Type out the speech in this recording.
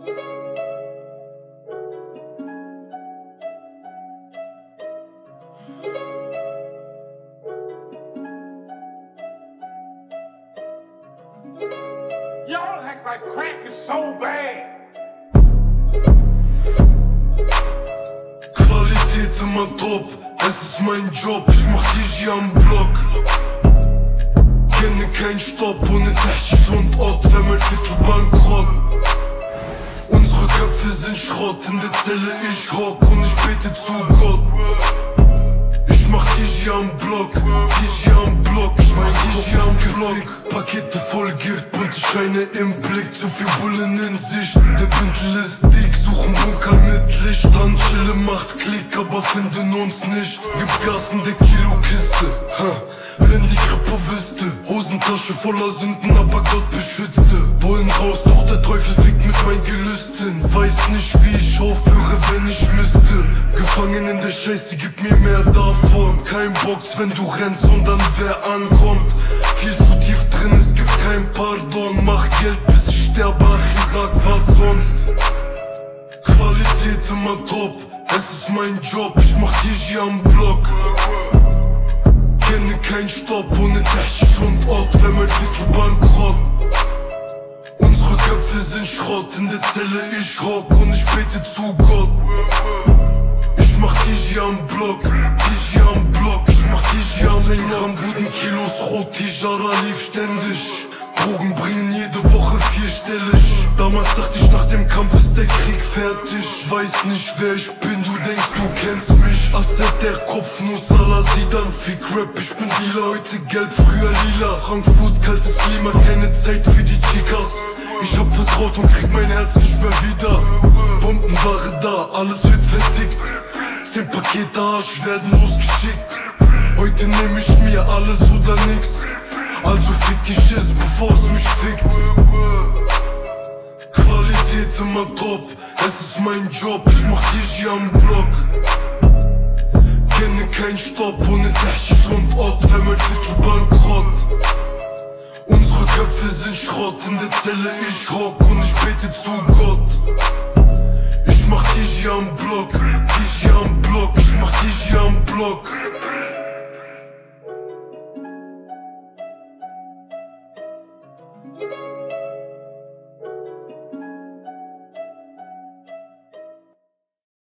Y'all act like crack is so bad. Qualität top, es ist mein Job, ich mach am Block. Kenne keinen Stopp ohne Technik und Ort, wenn mein Viertel bankrott. Köpfe sind Schrott, in der Zelle ich hock und ich bete zu Gott. Ich mach DJ am Block, DJ am Block, ich mein DJ am Block. Pakete voll Gift, bunte Scheine im Blick, zu viel Bullen in Sicht. Der Bündel ist dick, suchen Bunker mit Licht. Dann chille, macht Klick, aber finden uns nicht. Gib Gas in der Kilokiste, ha. Wenn die Krippe wüsste, Hosentasche voller Sünden, aber Gott beschütze. Wollen raus, doch der Teufel fickt nicht, wie ich aufhöre, wenn ich müsste. Gefangen in der Scheiße, gib mir mehr davon. Kein Box, wenn du rennst dann wer ankommt. Viel zu tief drin, es gibt kein Pardon. Mach Geld, bis ich sterbe, ach, sag was sonst. Qualität immer top, es ist mein Job, ich mach DJ am Block. Kenne keinen Stopp ohne Taschisch und Ott, wär mein Viertel bankrott. In der Zelle ich hock und ich bete zu Gott. Ich mach DJ am Block, DJ am Block, ich mach DJ am Sänger am guten Kilos Rot, Tijara lief ständig. Drogen bringen jede Woche vierstellig. Damals dachte ich, nach dem Kampf ist der Krieg fertig. Weiß nicht, wer ich bin, du denkst, du kennst mich. Als hätte der Kopf nur Salah dann Fick Rap, ich bin Dealer, heute gelb, früher lila. Frankfurt, kaltes Klima, keine Zeit für die Chicas. Ich hab vertraut und krieg mein Herz nicht mehr wieder. Bombenware da, alles wird vertickt. Zehn Pakete Arsch werden losgeschickt. Heute nehm ich mir alles oder nix. Also fick ich es, bevor es mich fickt. Qualität immer top, es ist mein Job, ich mach DJ am Block. Kenne keinen Stopp ohne Taschisch und Ott, wär mein Viertel bankrott. Köpfe sind Schrott, in der Zelle ich rock und ich bete zu Gott. Ich mach dich am Block, dich am Block, ich mach dich hier am Block.